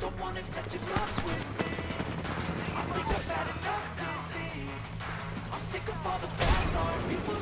Don't wanna test your with me. I think I've had enough I'm sick of all the bad thoughts